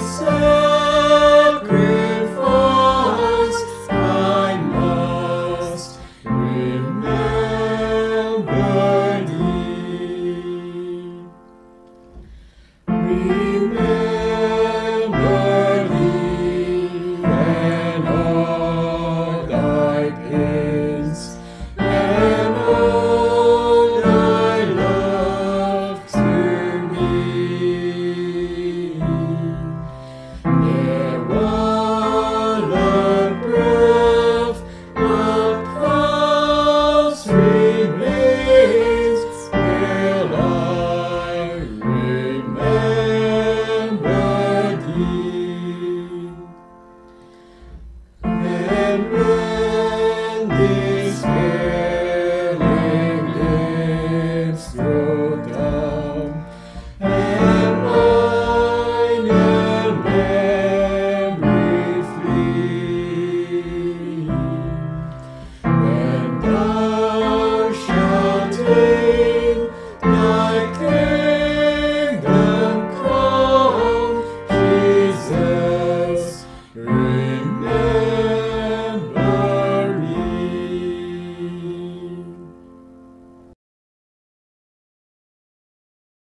say.